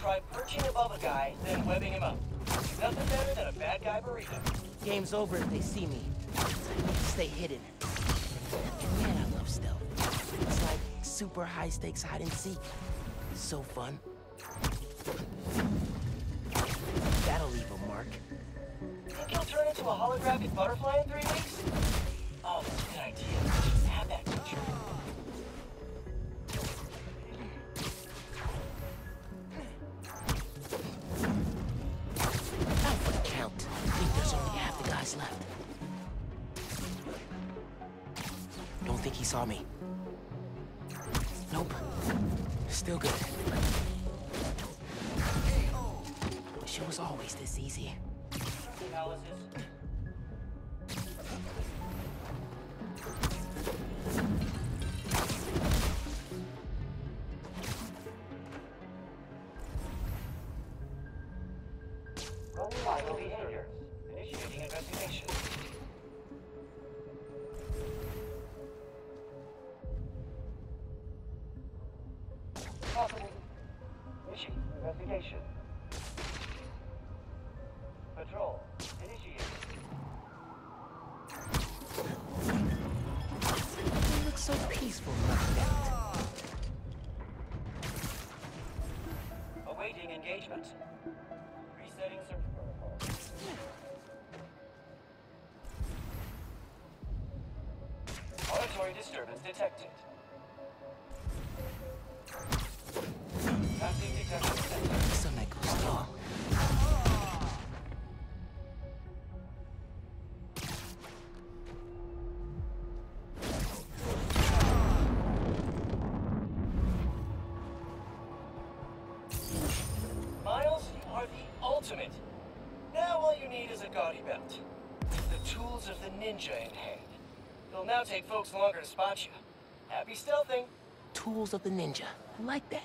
Try perching above a guy, then webbing him up. Nothing better than a bad guy burrito. Game's over if they see me. Stay hidden. Man, I love stealth. It's like super high stakes hide and seek. So fun. That'll leave a mark. Think he'll turn into a holographic butterfly in three weeks? Left. Don't think he saw me. Nope. Still good. Wish it was always this easy. Analysis. Behaviors. Initiating investigation. Possible. Initiating investigation. Patrol. Initiated. Looks so peaceful. Awaiting engagement. Resetting search Disturbance detected. Passing detection center. Some that goes. Miles, you are the ultimate. Now all you need is a gaudy belt. The tools of the ninja in hand. It'll now take folks longer to spot you. Happy stealthing. Tools of the ninja. I like that.